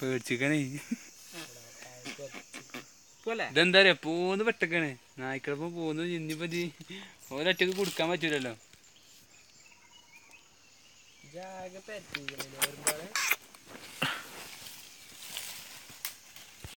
പേടിച്ചിക്കണേ. ഇതെന്താ പറയാ പോന്ന് പെട്ടക്കണേ. നായ്ക്കളപ്പം പോന്ന് ഇനിയിപ്പോ ഇത് ഓരൊറ്റക്ക് കൊടുക്കാൻ പറ്റൂലല്ലോ. ജാഗ്രത